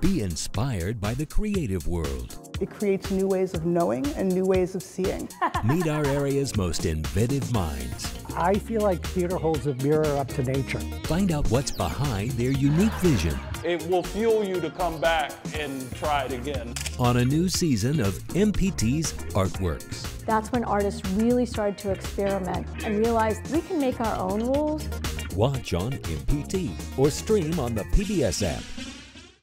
Be inspired by the creative world. It creates new ways of knowing and new ways of seeing. Meet our area's most inventive minds. I feel like theater holds a mirror up to nature. Find out what's behind their unique vision. It will fuel you to come back and try it again. On a new season of MPT's Artworks. That's when artists really started to experiment and realized we can make our own rules. Watch on MPT or stream on the PBS app.